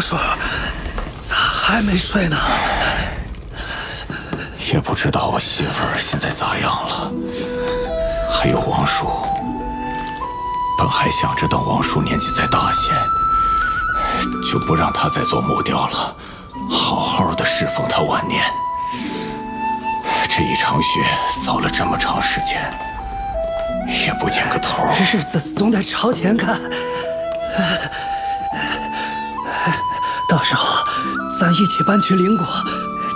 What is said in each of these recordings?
叔叔，咋还没睡呢？也不知道我媳妇儿现在咋样了。还有王叔，本还想着等王叔年纪再大些，就不让他再做木雕了，好好的侍奉他晚年。这一场雪扫了这么长时间，也不见个头。日子总得朝前看。咱一起搬去邻国。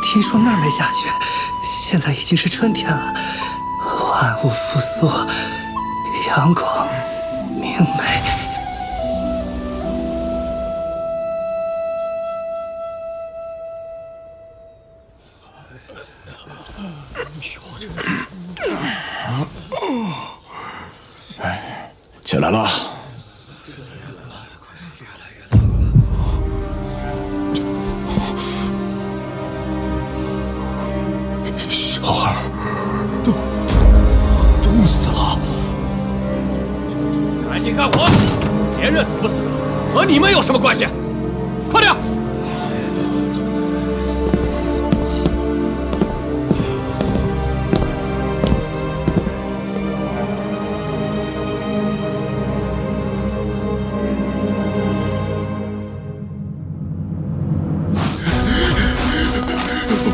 听说那儿没下雪，现在已经是春天了，万物复苏，阳光明媚。哎，起来了。什么关系？快点！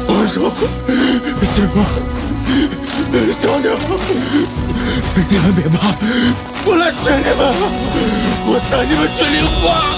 王叔，媳妇儿，兄弟，你们别怕，我来接你们，我带你们去灵国。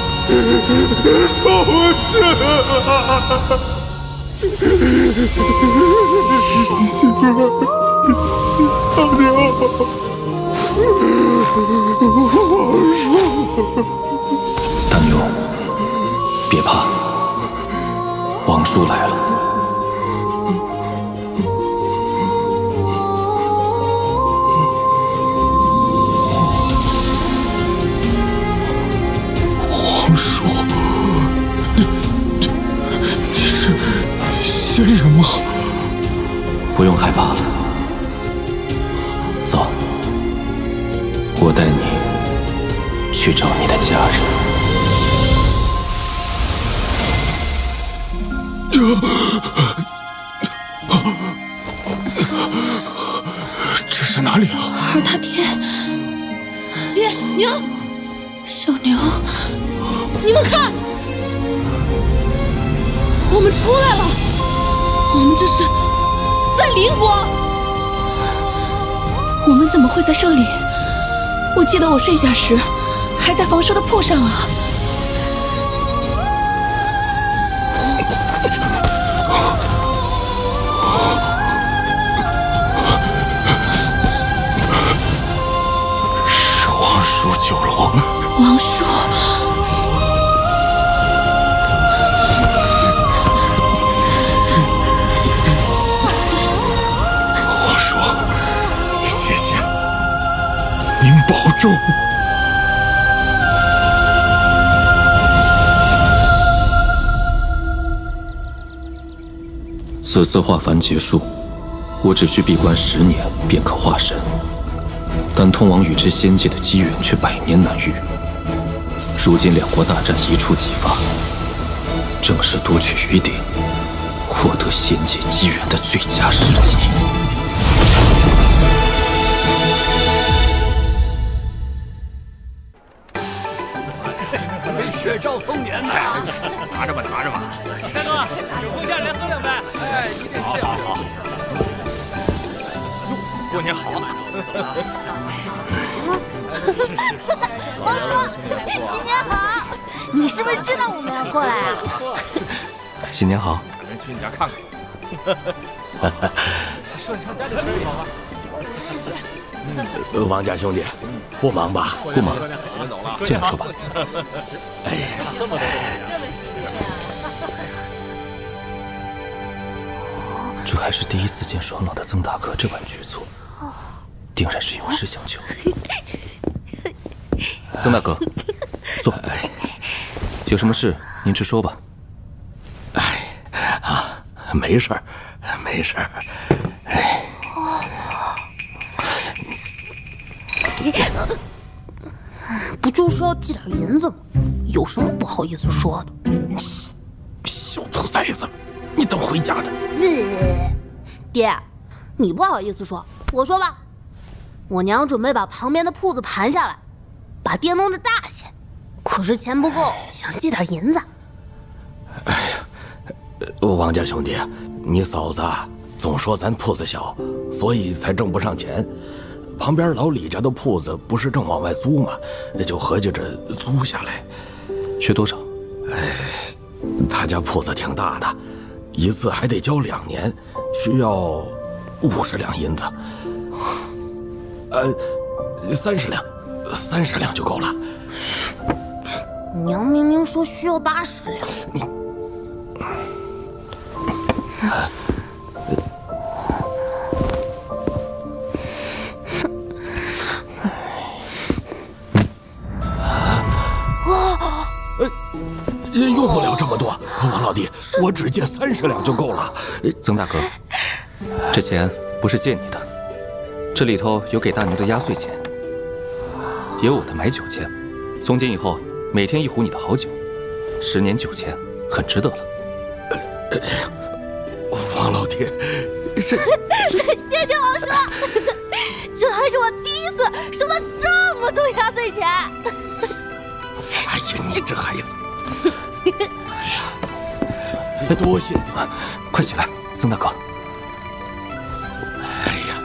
出不去了。媳妇儿，小妞，王叔，大牛，别怕，王叔来了。这是哪里啊？二大爹，爹娘，小牛，你们看，我们出来了，我们这是在邻国。我们怎么会在这里？我记得我睡下时还在房舍的铺上啊。王叔，王叔，谢谢，您保重。此次化凡结束，我只需闭关十年便可化神，但通往与之仙界的机缘却百年难遇。如今两国大战一触即发，正是夺取余鼎、获得仙界机缘的最佳时机。雪兆丰年呐！拿着吧，拿着吧。大哥，有空下来喝两杯。哎，一定好好好。哟，过年好。王叔，新年好！你是不是知道我们要过来啊？新年好，赶紧去你家看看。上上家里吃一口吧。呃王家兄弟，不忙吧？不忙，我走了。进来说吧。哎呀，这还是第一次见爽朗的曾大哥这般局促，定然是有事相求。曾大哥，坐。有什么事您直说吧。啊，没事儿，没事儿。哎，不就是要寄点银子吗？有什么不好意思说的？小兔崽子，回家的。爹，你不好意思说，我说吧。我娘准备把旁边的铺子盘下来，把店弄得大些，可是钱不够，想借点银子。哎呀，王家兄弟，你嫂子总说咱铺子小，所以才挣不上钱。旁边老李家的铺子不是正往外租吗？就合计着租下来。缺多少？哎，他家铺子挺大的，一次还得交两年，需要五十两银子。呃，三十两，三十两就够了。娘明明说需要八十两。你，用不了这么多，王老弟，我只借三十两就够了。曾大哥，这钱不是借你的，这里头有给大牛的压岁钱，也有我的买酒钱。从今以后，每天一壶你的好酒，十年酒钱，很值得了。王老弟，这 谢谢王叔，这还是我第一次收到这么多压岁钱。哎呀，你这孩子！哎呀，多谢你了！快起来，曾大哥。哎呀，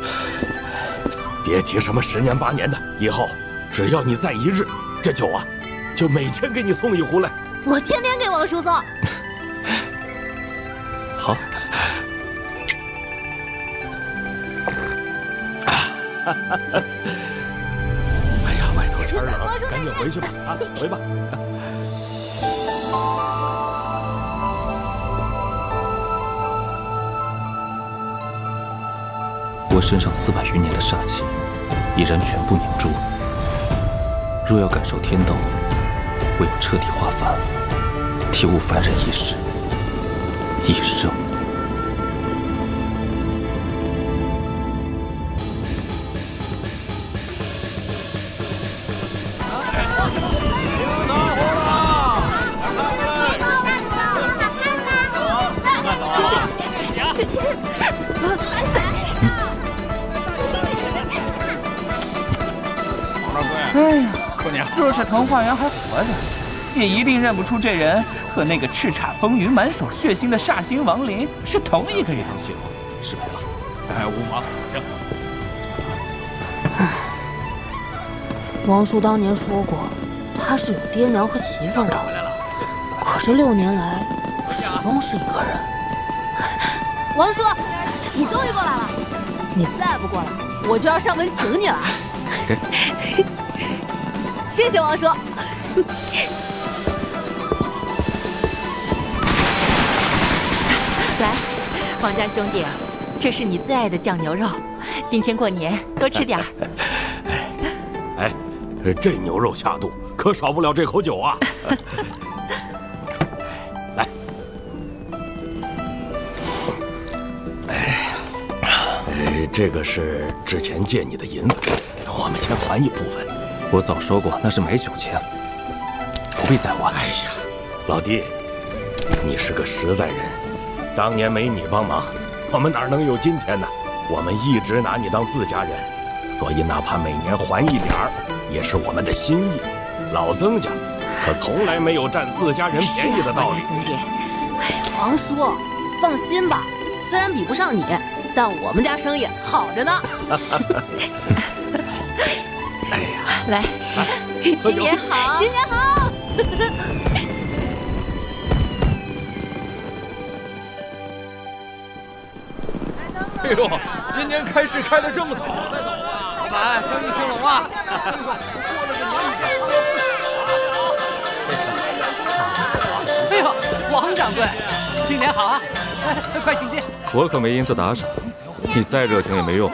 别提什么十年八年的，以后只要你在一日，这酒啊，就每天给你送一壶来。我天天给王叔送。好。哎呀，外头天冷，赶紧回去吧！啊，回吧。我身上四百余年的煞气，已然全部凝住。若要感受天道，唯有彻底化凡，体悟凡人一世、一生。若是藤化元还活着，也一定认不出这人和那个叱咤风云、满手血腥的煞星王林是同一个人。失陪了，哎，无妨，行。唉，王叔当年说过，他是有爹娘和媳妇的，可这六年来，始终是一个人。王叔，你终于过来了，你再不过来，我就要上门请你了。谢谢王叔。来，王家兄弟，这是你最爱的酱牛肉，今天过年多吃点儿。哎，这牛肉下肚，可少不了这口酒啊！来，哎，哎，这个是之前借你的银子，我们先还一部分。我早说过那是买酒钱，不必再还。哎呀，老弟，你是个实在人，当年没你帮忙，我们哪能有今天呢？我们一直拿你当自家人，所以哪怕每年还一点儿，也是我们的心意。老曾家可从来没有占自家人便宜的道理。兄弟，哎，王叔，放心吧，虽然比不上你，但我们家生意好着呢。来，新年好，新年好。哎呦，今年开市开的这么早，老板生意兴隆啊！哎呦，王掌柜，新年好啊！哎，快请进。我可没银子打赏，你再热情也没用。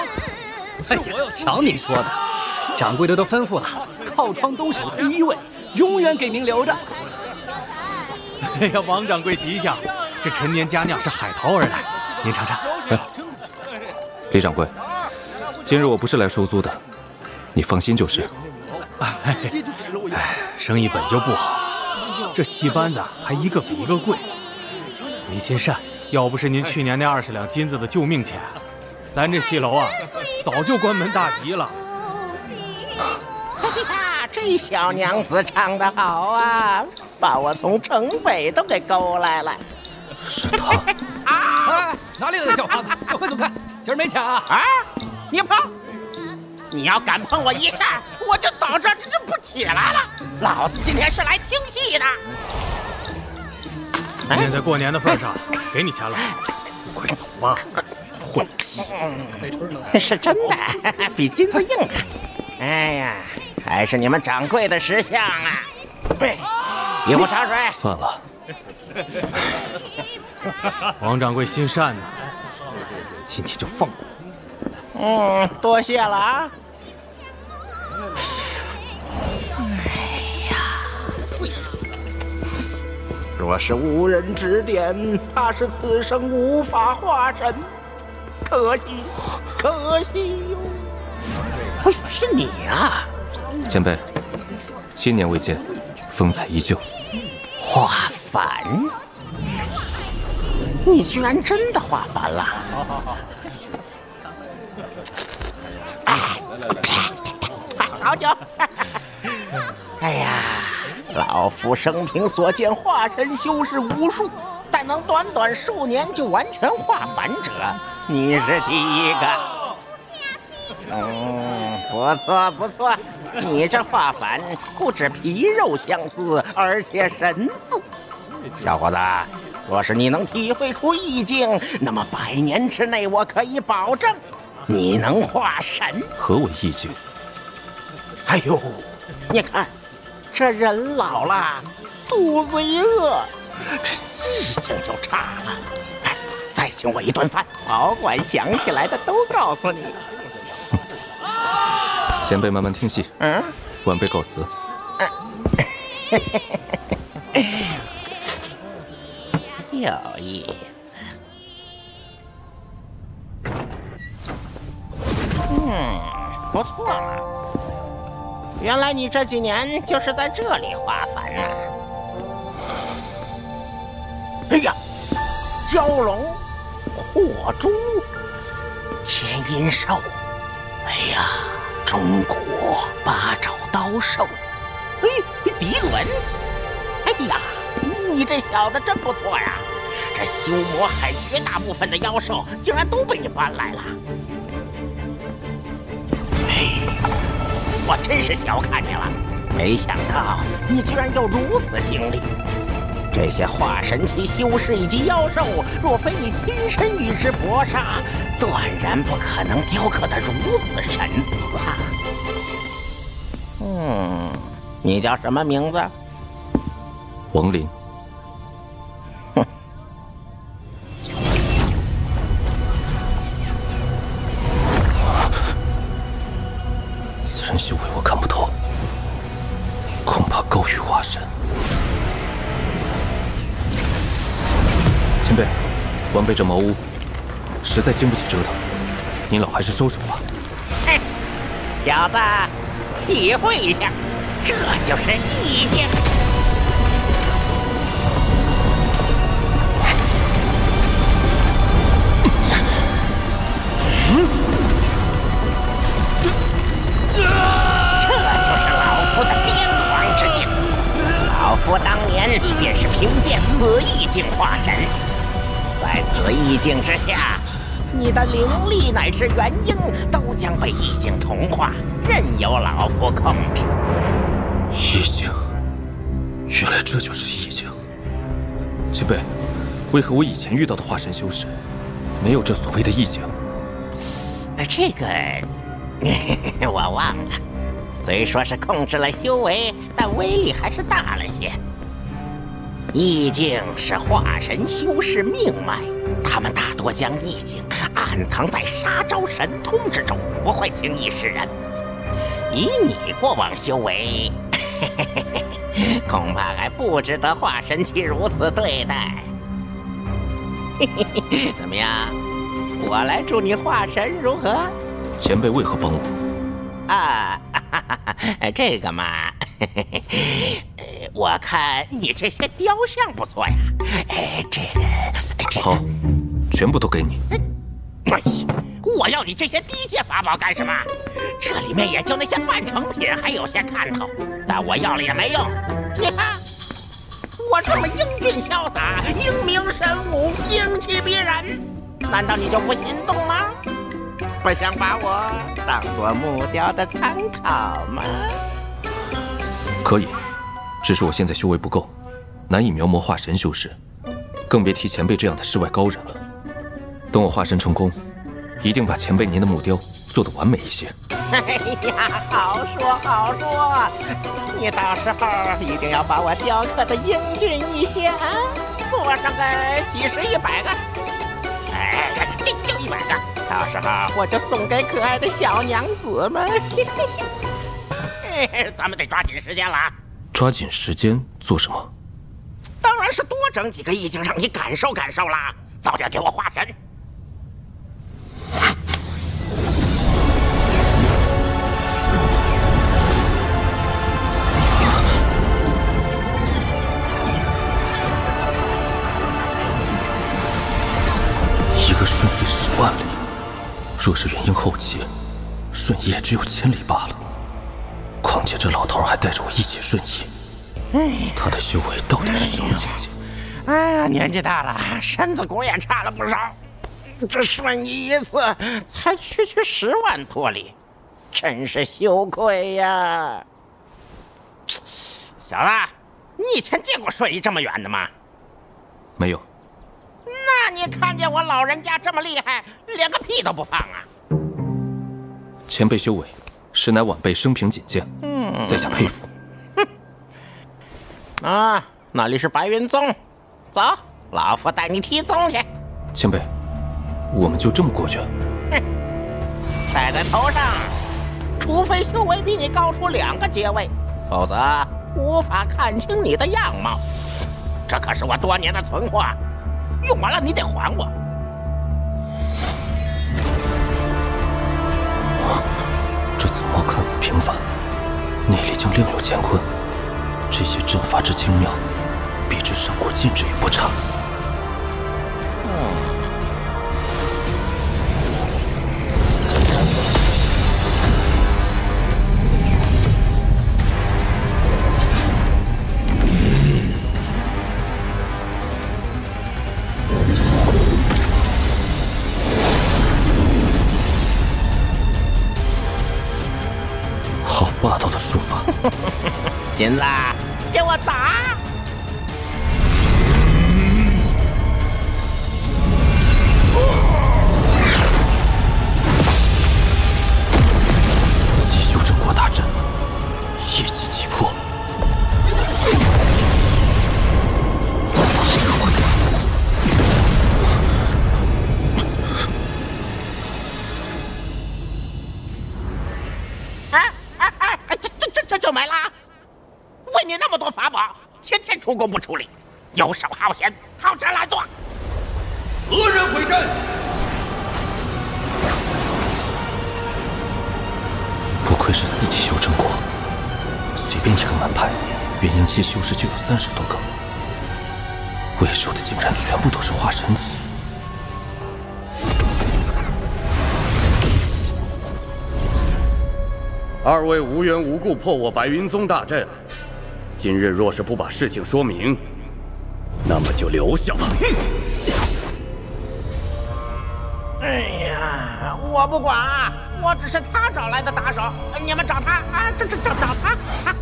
哎呀，瞧你说的，掌柜的都吩咐了，靠窗东首第一位，永远给您留着。哎呀，王掌柜吉祥，这陈年佳酿是海淘而来，您尝尝。哎，李掌柜，今日我不是来收租的，你放心就是。哎，生意本就不好，这戏班子还一个比一个贵。您心善，要不是您去年那二十两金子的救命钱，咱这戏楼啊，早就关门大吉了。哎呀，这小娘子唱得好啊，把我从城北都给勾来了。是他。啊！哪里来的叫花子？快快走开！今儿没钱啊！啊！你碰！你要敢碰我一下，我就倒这直不起来了。老子今天是来听戏的。念在过年的份上，给你钱了，快走吧，混鸡！是真的，比金子硬。哎呀，还是你们掌柜的识相啊！一壶茶水。算了。王掌柜心善呐，今天就放过。嗯，多谢了啊。若是无人指点，怕是此生无法化神。可惜，可惜哟！哎，是你啊，前辈，千年未见，风采依旧。化凡？你居然真的化凡了？好好好。哎，好酒。哎呀。老夫生平所见化神修士无数，但能短短数年就完全化凡者，你是第一个。嗯，不错不错，你这化凡不止皮肉相似，而且神似。小伙子，若是你能体会出意境，那么百年之内，我可以保证你能化神。何为意境？哎呦，你看。这人老了，肚子一饿，这记性就差了。哎，再请我一顿饭，保管想起来的都告诉你。前辈慢慢听戏。嗯，晚辈告辞。有意思。嗯，不错嘛。原来你这几年就是在这里化凡呐！哎呀，蛟龙、火猪、天阴兽，哎呀，中国八爪刀兽，哎，迪伦，哎呀，你这小子真不错呀！这修魔海绝大部分的妖兽竟然都被你搬来了。哎我真是小看你了，没想到你居然有如此经历。这些化神期修士以及妖兽，若非你亲身与之搏杀，断然不可能雕刻的如此神似啊！嗯，你叫什么名字？王林。修为我看不透，恐怕高于化神。前辈，晚辈这茅屋实在经不起折腾，您老还是收手吧。哼，小子，体会一下，这就是意境。我当年便是凭借此意境化神，在此意境之下，你的灵力乃至元婴都将被意境同化，任由老夫控制。意境，原来这就是意境。前辈，为何我以前遇到的化神修士没有这所谓的意境？这个 我忘了。虽说是控制了修为，但威力还是大了些。意境是化神修士命脉，他们大多将意境暗藏在杀招神通之中，不会轻易示人。以你过往修为，恐怕还不值得化神期如此对待。怎么样？我来助你化神如何？前辈为何帮我？啊，这个嘛，我看你这些雕像不错呀。哎，这个，这个，好，全部都给你。哎呀，我要你这些低阶法宝干什么？这里面也就那些半成品还有些看头，但我要了也没用。你看，我这么英俊潇洒、英明神武、英气逼人，难道你就不心动吗？不想把我当做木雕的参考吗？可以，只是我现在修为不够，难以描摹化神修士，更别提前辈这样的世外高人了。等我化身成功，一定把前辈您的木雕做得完美一些。哎呀，好说好说，你到时候一定要把我雕刻的英俊一些啊，做上个几十一百个，哎，这就一百个。到时候我就送给可爱的小娘子们。嘿嘿嘿咱们得抓紧时间了。抓紧时间做什么？当然是多整几个意境，让你感受感受啦。早点给我化神。瞬移十万里。若是元婴后期，瞬移也只有千里罢了。况且这老头还带着我一起瞬移，他的修为到底是什么境界？哎呀，年纪大了，身子骨也差了不少。这瞬移一次才区区十万多里，真是羞愧呀！小子，你以前见过瞬移这么远的吗？没有。那你看见我老人家这么厉害，连个屁都不放啊！前辈修为，实乃晚辈生平仅见，在下佩服。哼！啊，那里是白云宗，走，老夫带你提宗去。前辈，我们就这么过去？哼！戴在头上，除非修为比你高出两个阶位，否则无法看清你的样貌。这可是我多年的存货。用完了你得还我。这紫帽看似平凡，内里竟另有乾坤。这些阵法之精妙，比之上古禁制也不差。金 子，给我砸！出工不出力，游手好闲，好吃懒做。何人回阵？不愧是四级修真国，随便一个门派，元婴期修士就有三十多个，为首的竟然全部都是化神级。二位无缘无故破我白云宗大阵。今日若是不把事情说明，那么就留下吧。哎呀，我不管，啊我只是他找来的打手，你们找他啊，找找找找他。啊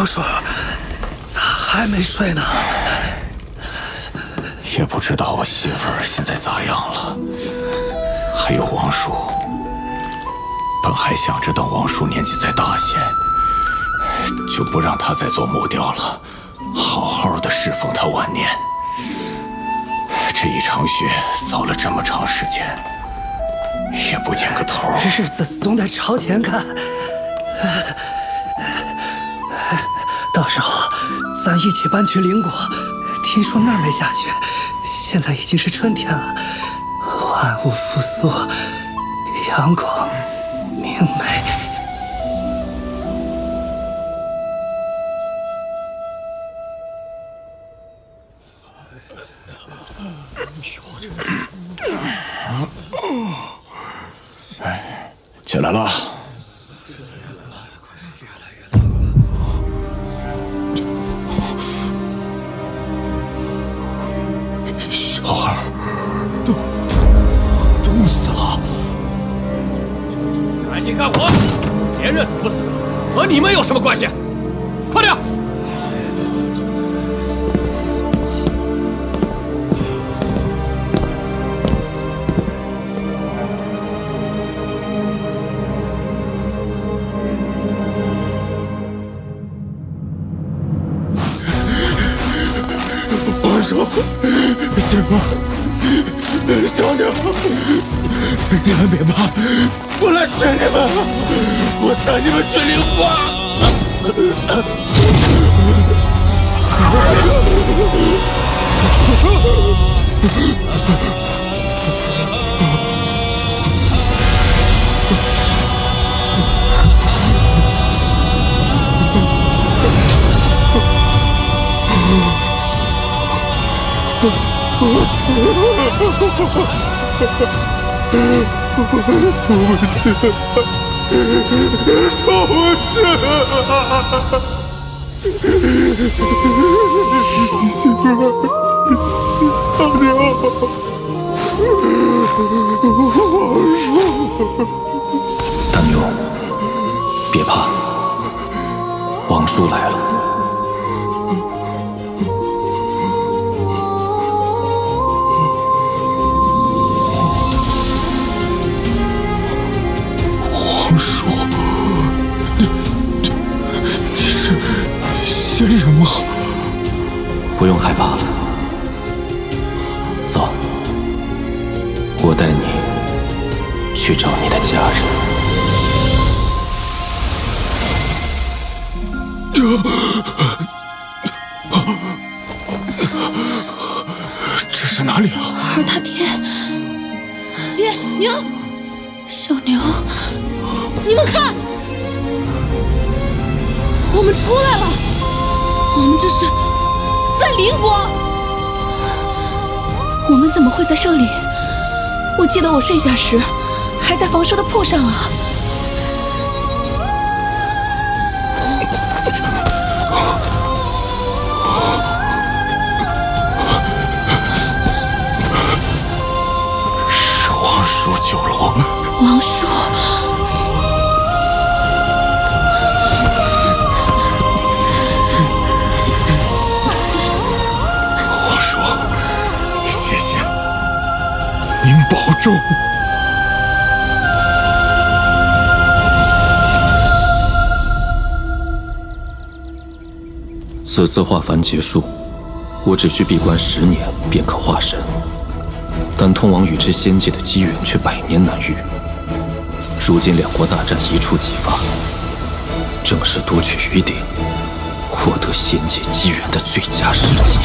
头鼠，咋还没睡呢？也不知道我媳妇儿现在咋样了。还有王叔，本还想着等王叔年纪再大些，就不让他再做木雕了，好好的侍奉他晚年。这一场雪扫了这么长时间，也不见个头。日子总得朝前看，到时候咱一起搬去邻国。听说那儿没下雪，现在已经是春天了，万物复苏，阳光明媚。起来了。你们去灵国。同志，媳妇儿，小牛，王叔，大牛，别怕，王叔来了。仙人吗？不用害怕，走，我带你去找你的家人。这是哪里啊？二大爹，爹娘，小牛，你们看，我们出来了，我们这是在邻国。我们怎么会在这里？我记得我睡下时还在房舍的铺上啊。是王叔救了我们。王叔，您保重。此次化凡结束，我只需闭关十年便可化神，但通往与之仙界的机缘却百年难遇。如今两国大战一触即发，正是夺取余鼎、获得仙界机缘的最佳时机。